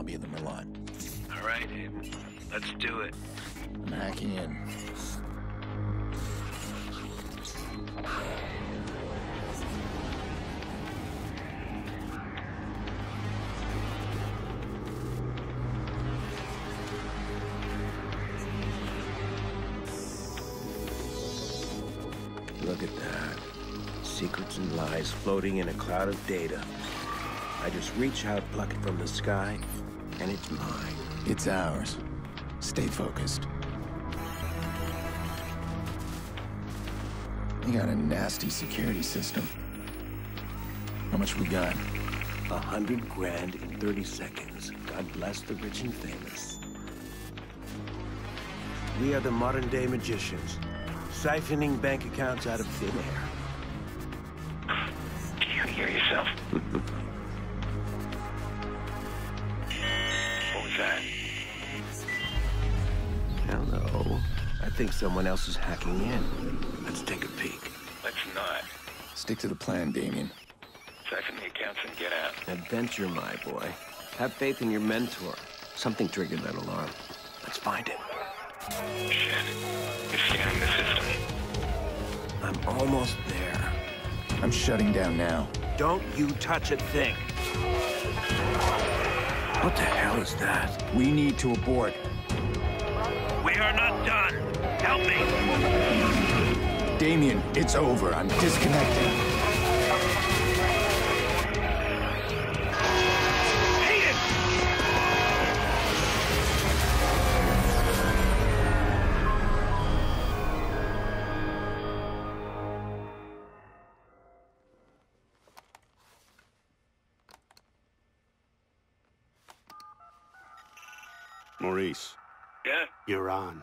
lobby of the Merlaut. All right, Abe. Let's do it. I'm hacking in. Look at that. Secrets and lies floating in a cloud of data. I just reach out, pluck it from the sky, and it's mine. It's ours. Stay focused. You got a nasty security system. How much we got? A hundred grand in 30 seconds. God bless the rich and famous. We are the modern day magicians, siphoning bank accounts out of thin air. Can you hear yourself? Think someone else is hacking in. Let's take a peek. Let's not. Stick to the plan, Damien. Siphon the accounts and get out. Adventure, my boy. Have faith in your mentor. Something triggered that alarm. Let's find it. Shit. You're scanning the system. I'm almost there. I'm shutting down now. Don't you touch a thing. What the hell is that? We need to abort. We are not done. Help me. Damien, it's over. I'm disconnecting. Maurice, Yeah? you're on.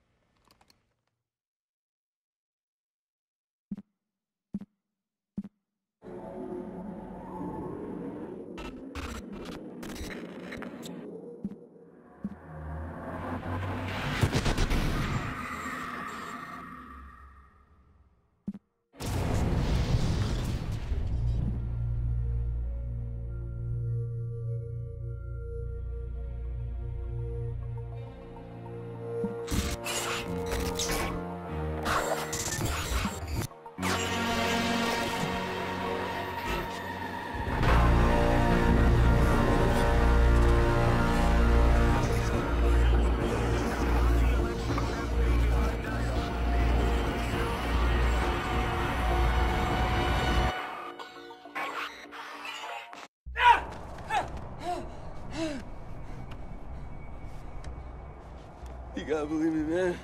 Gotta believe me, man.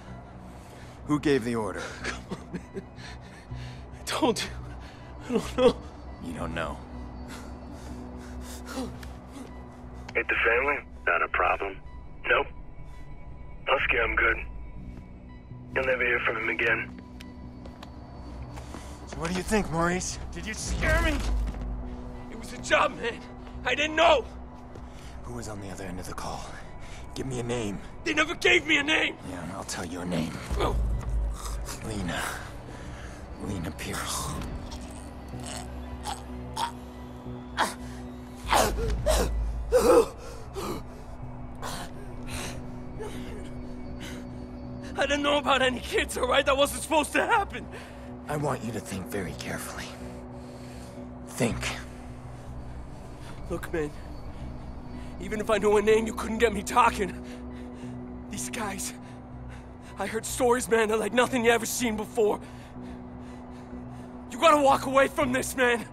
Who gave the order? I told you. I don't know. You don't know. Hate the family? Not a problem. Nope. Husky, I'm good. You'll never hear from him again. So what do you think, Maurice? Did you scare me? It was a job, man. I didn't know. Who was on the other end of the call? Give me a name. They never gave me a name. Yeah, and I'll tell you a name. Oh, Lena. Lena Pearce. I didn't know about any kids, all right? That wasn't supposed to happen. I want you to think very carefully. Think. Look, man. Even if I knew a name, you couldn't get me talking. These guys. I heard stories, man, that like nothing you ever seen before. You gotta walk away from this, man.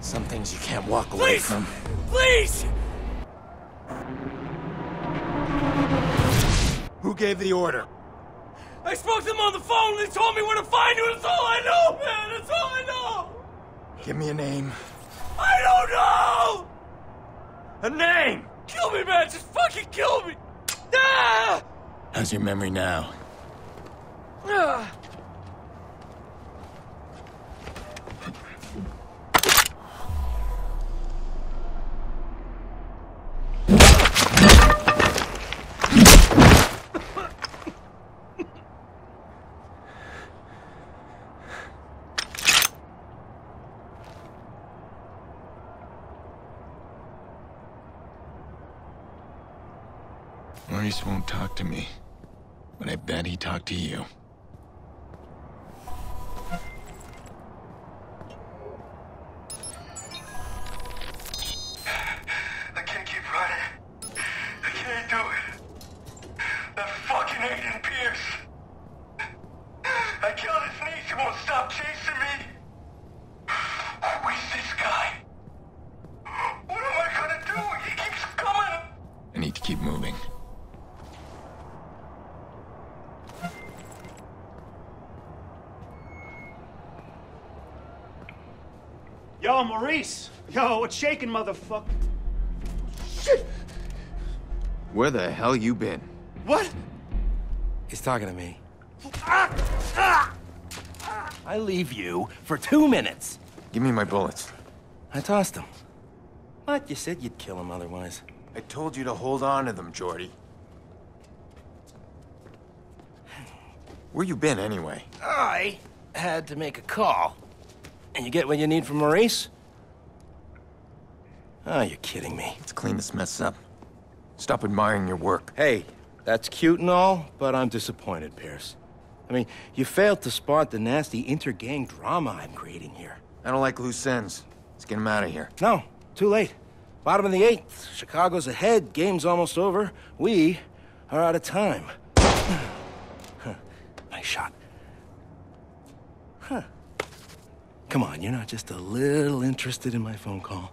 Some things you can't walk away from. Please! Who gave the order? I spoke to them on the phone. They told me where to find you. That's all I know, man. That's all I know. Give me a name. I don't know. A name. Kill me, man. Just fucking kill me. Ah! How's your memory now? Ah! Maurice won't talk to me, but I bet he talked to you. Maurice! Yo, it's shaking, motherfucker? Shit! Where the hell you been? What? He's talking to me. I leave you for two minutes. Give me my bullets. I tossed them. What? You said you'd kill him otherwise. I told you to hold on to them, Jordi. Where you been, anyway? I had to make a call. And you get what you need from Maurice? Oh, you're kidding me. Let's clean this mess up. Stop admiring your work. Hey, that's cute and all, but I'm disappointed, Pearce. I mean, you failed to spot the nasty inter-gang drama I'm creating here. I don't like loose ends. Let's get him out of here. No, too late. Bottom of the eighth. Chicago's ahead. Game's almost over. We are out of time. Huh. nice shot. Huh. Come on, you're not just a little interested in my phone call.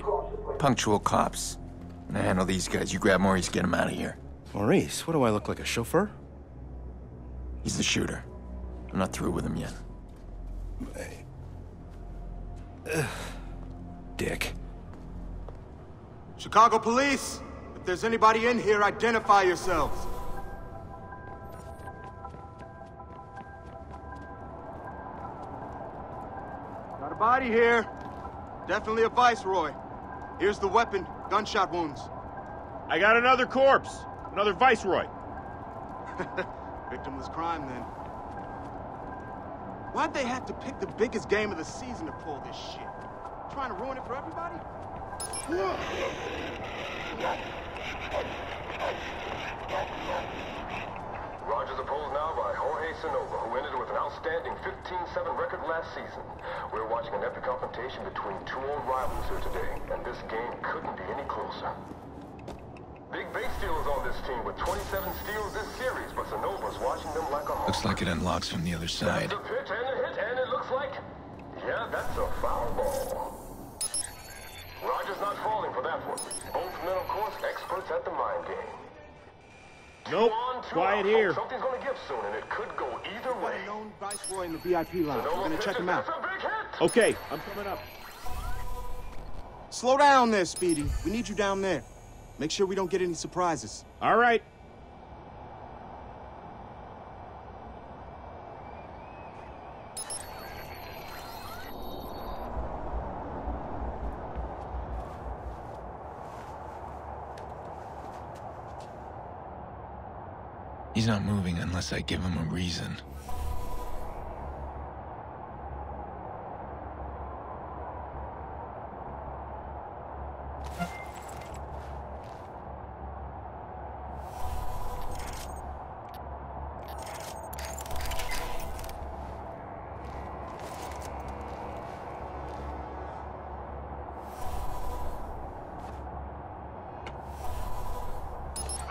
Great. Punctual cops. I'm handle these guys. You grab Maurice, get him out of here. Maurice, what do I look like, a chauffeur? He's the shooter. I'm not through with him yet. Hey, Dick. Chicago police! If there's anybody in here, identify yourselves. Got a body here. Definitely a viceroy. Here's the weapon. Gunshot wounds. I got another corpse. Another viceroy. Victimless crime, then. Why'd they have to pick the biggest game of the season to pull this shit? Trying to ruin it for everybody? Rogers opposed now by Jorge Sonova, who ended with an outstanding 15-7 record last season. We're watching an epic confrontation between two old rivals here today, and this game couldn't be any closer. Big base stealers on this team with 27 steals this series, but Sonova's watching them like a hawk. Looks like it unlocks from the other side. That's a pitch and a hit, and it looks like... Yeah, that's a foul ball. Rogers not falling for that one. Both men, of course, experts at the mind game. Nope. On, two Quiet here. Something's gonna give soon, and it could go either way. a known viceroy in the VIP lounge. We're gonna check him out. That's a big hit. Okay, I'm coming up. Slow down there, Speedy. We need you down there. Make sure we don't get any surprises. All right. He's not moving unless I give him a reason.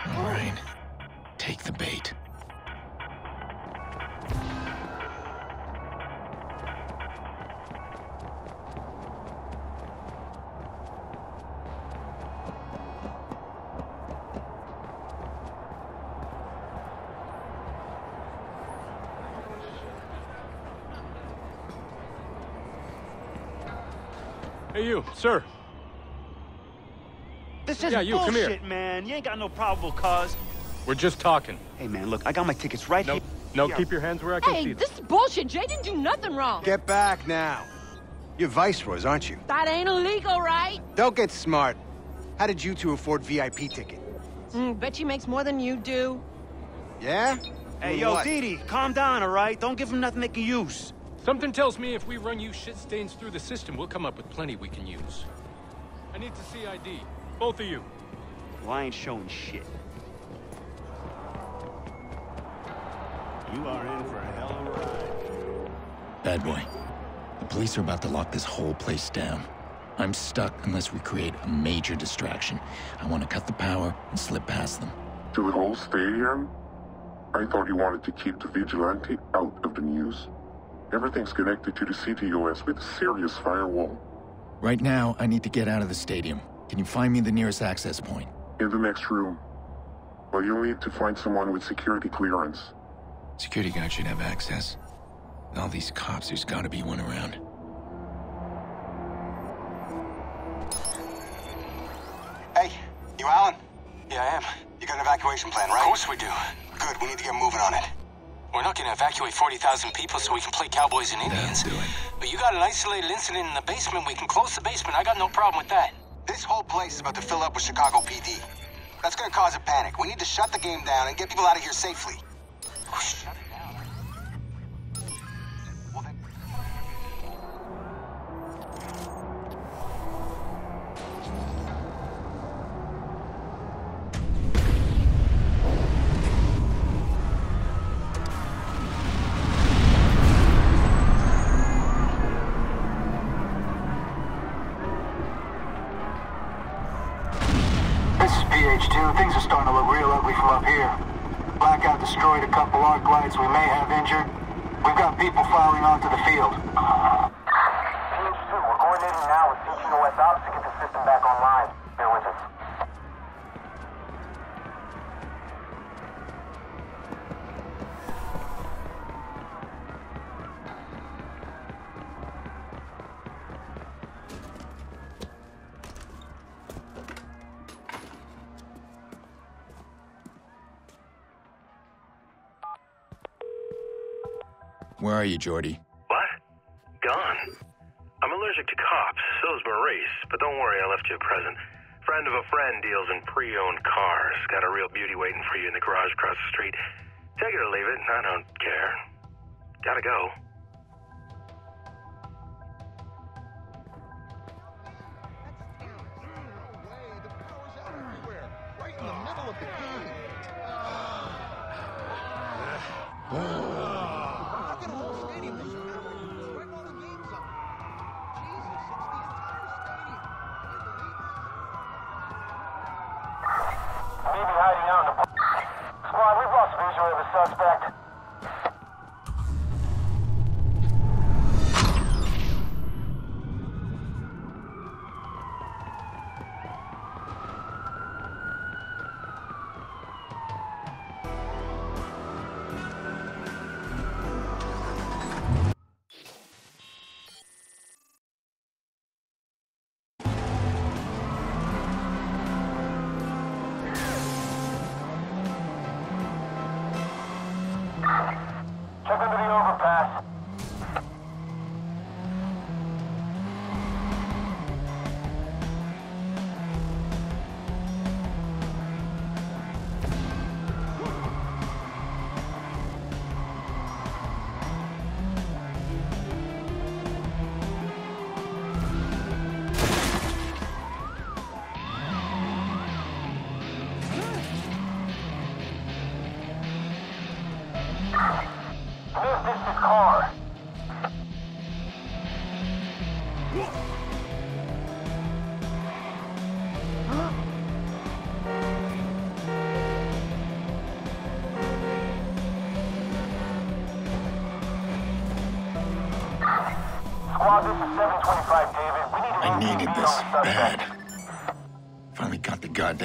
All right. Take the bait. Hey, you, sir. This is Yeah, you, come bullshit, here. man. You ain't got no probable cause. We're just talking. Hey, man, look, I got my tickets right No, here. no, Yeah. keep your hands where I can Hey, see them. Hey, this is bullshit. Jay didn't do nothing wrong. Get back now. You're viceroys, aren't you? That ain't illegal, right? Don't get smart. How did you two afford VIP ticket? Mm, bet you makes more than you do. Yeah? Hey, Doing yo, what? Dee Dee, calm down, all right? Don't give him nothing they can use. Something tells me if we run you shit stains through the system, we'll come up with plenty we can use. I need to see ID. Both of you. Well, I ain't showing shit. You are in for a hell of a ride. Bad boy. The police are about to lock this whole place down. I'm stuck unless we create a major distraction. I want to cut the power and slip past them. To the whole stadium? I thought you wanted to keep the vigilante out of the news. Everything's connected to the ctOS with a serious firewall. Right now, I need to get out of the stadium. Can you find me the nearest access point? In the next room. Well, you'll need to find someone with security clearance. Security guard should have access. All these cops, there's gotta be one around. Hey, you Alan? Yeah, I am. You got an evacuation plan, right? Of course we do. Good, we need to get moving on it. We're not gonna evacuate 40,000 people so we can play cowboys and Indians. But you got an isolated incident in the basement, we can close the basement. I got no problem with that. This whole place is about to fill up with Chicago PD. That's gonna cause a panic. We need to shut the game down and get people out of here safely. Shut starting to look real ugly from up here. Blackout destroyed a couple arc lights we may have injured. We've got people filing onto the field. PH2, we're coordinating now with ctOS Ops to get the system back online. Where are you, Jordi? What? Gone. I'm allergic to cops, so's Maurice, but don't worry, I left you a present. Friend of a friend deals in pre-owned cars. Got a real beauty waiting for you in the garage across the street. Take it or leave it, I don't care. Gotta go. Maybe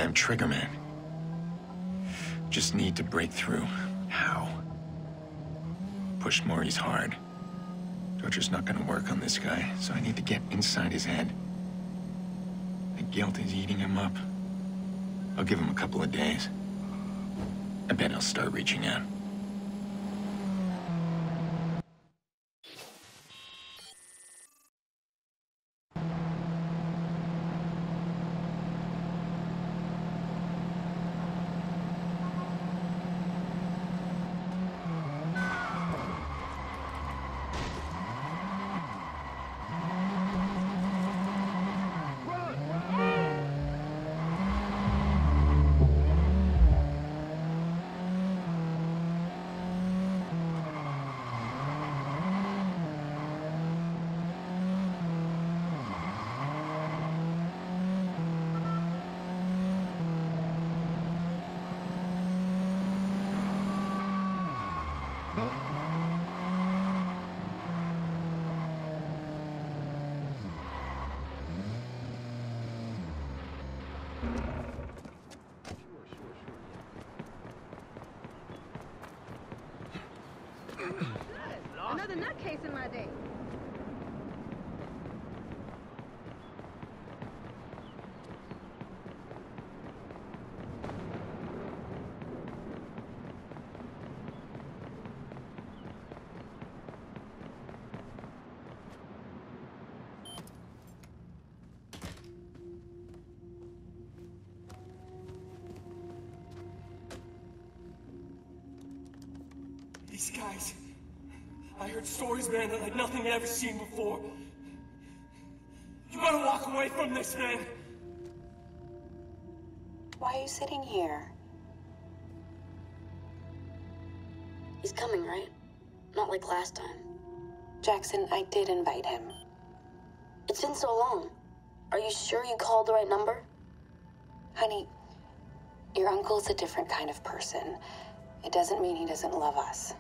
the goddamn trigger man. Just need to break through. How? Push Maurice hard. Torture's not gonna work on this guy, so I need to get inside his head. The guilt is eating him up. I'll give him a couple of days. I bet he'll start reaching out. These guys. I heard stories, man, that like nothing I'd ever seen before. You gotta walk away from this, man. Why are you sitting here? He's coming, right? Not like last time. Jackson, I did invite him. It's been so long. Are you sure you called the right number? Honey, your uncle's a different kind of person. It doesn't mean he doesn't love us.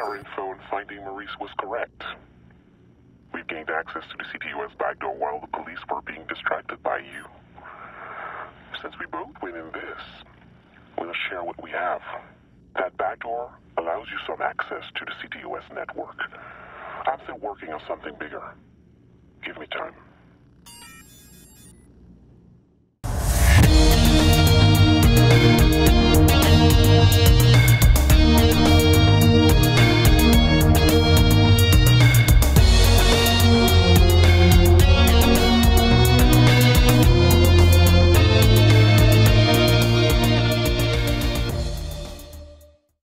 Our info in finding Maurice was correct. We've gained access to the ctOS backdoor while the police were being distracted by you. Since we both win in this, we'll share what we have. That backdoor allows you some access to the ctOS network. I'm still working on something bigger. Give me time.